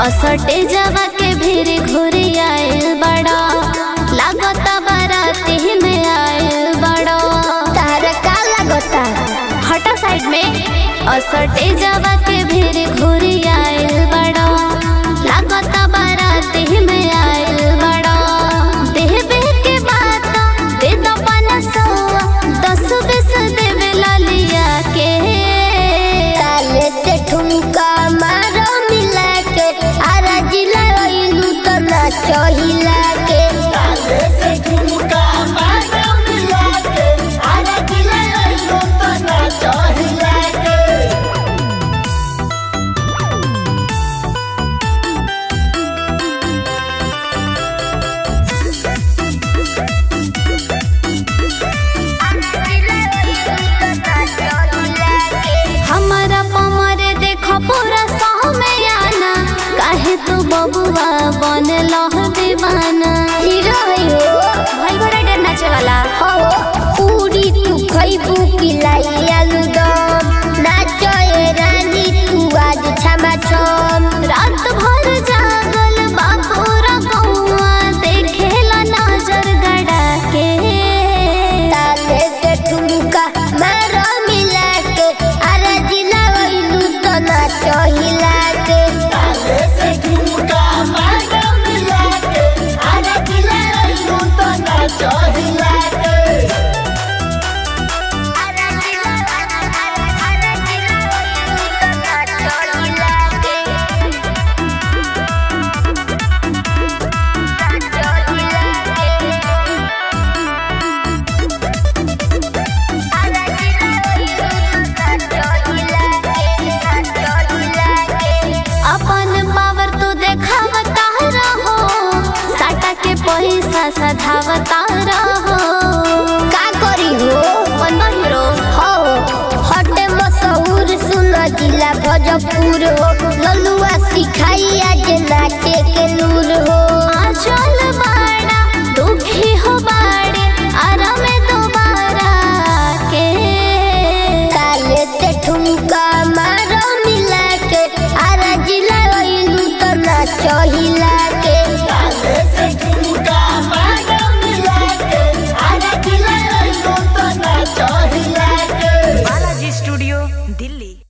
असटे जावा के भीड़ घुरी आए बड़ा। लागत बाराती में आए बड़ा। तारा का लगता। हटा साइड में। असटे जावा के Sean काहे तू बबुआ बन लह दीवाना। हीरो हो भाई बड़ा डर नाचे वाला। हो पूरी तू खइबू की लाई आलू दम नाचो ए रानी तू आज छमा छम रात भर जागल बापूरा गौआ देखेला नज़र गड़ा के ताले से ठुमका मारो मिला के आरा जिला ओइलू तो ना सधावता रहो। का करी हो बनबा हीरो हो। हटे मशहूर सुन जिला भोजपुर हो। ललुआ सिखाई आज नाचे के नूर हो। आचल बाड़ा दुखी हो बाड़े आरा में दोबारा के। काले से ठुमका मारो मिला के, आरा जिला ओइलू तो ना